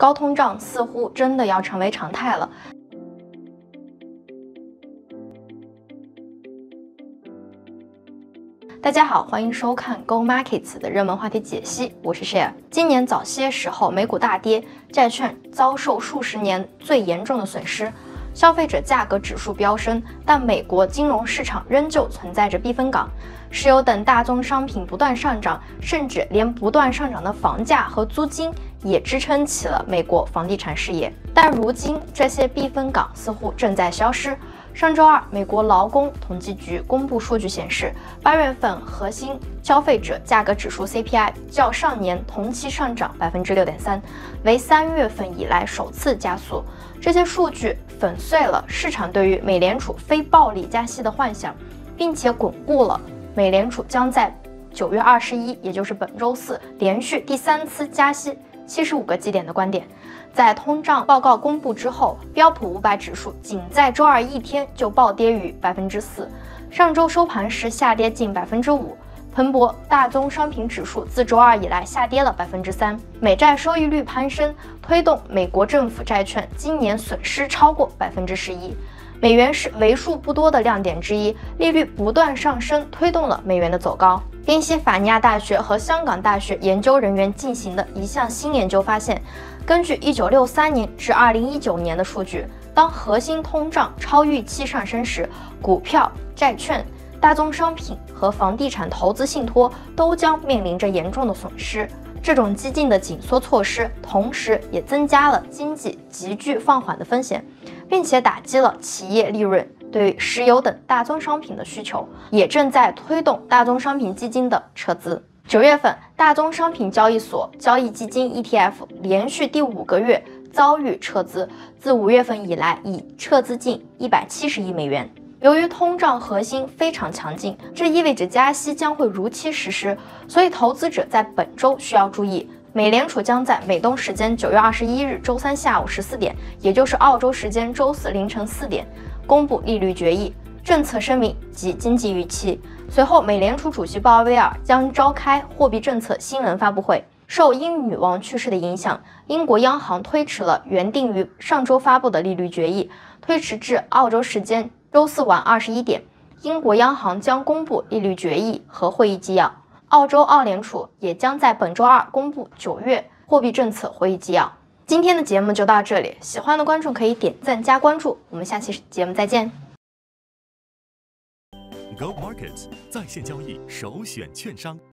高通胀似乎真的要成为常态了。大家好，欢迎收看 Go Markets 的热门话题解析，我是 Share。今年早些时候，美股大跌，债券遭受数十年最严重的损失，消费者价格指数飙升，但美国金融市场仍旧存在着避风港，石油等大宗商品不断上涨，甚至连不断上涨的房价和租金也支撑起了美国房地产事业。但如今，这些避风港似乎正在消失。上周二，美国劳工统计局公布数据显示，八月份核心消费者价格指数 CPI 较上年同期上涨百分之六点三，为三月份以来首次加速。这些数据粉碎了市场对于美联储非暴力加息的幻想，并且巩固了美联储将在九月二十一，也就是本周四，连续第三次加息七十五个基点的观点。在通胀报告公布之后，标普五百指数仅在周二一天就暴跌逾百分之四，上周收盘时下跌近百分之五。彭博大宗商品指数自周二以来下跌了百分之三。美债收益率攀升，推动美国政府债券今年损失超过百分之十一。美元是为数不多的亮点之一，利率不断上升，推动了美元的走高。宾夕法尼亚大学和香港大学研究人员进行的一项新研究发现。根据1963年至2019年的数据，当核心通胀超预期上升时，股票、债券、大宗商品和房地产投资信托都将面临着严重的损失。这种激进的紧缩措施，同时也增加了经济急剧放缓的风险，并且打击了企业利润对于石油等大宗商品的需求，也正在推动大宗商品基金的撤资。九月份，大宗商品交易所交易基金 ETF 连续第五个月遭遇撤资，自五月份以来已撤资近一百七十亿美元。由于通胀核心非常强劲，这意味着加息将会如期实施，所以投资者在本周需要注意，美联储将在美东时间九月二十一日周三下午十四点，也就是澳洲时间周四凌晨四点，公布利率决议。政策声明及经济预期。随后，美联储主席鲍威尔将召开货币政策新闻发布会。受英女王去世的影响，英国央行推迟了原定于上周发布的利率决议，推迟至澳洲时间周四晚二十一点。英国央行将公布利率决议和会议纪要。澳洲澳联储也将在本周二公布九月货币政策会议纪要。今天的节目就到这里，喜欢的观众可以点赞加关注。我们下期节目再见。Go Markets 在线交易首选券商。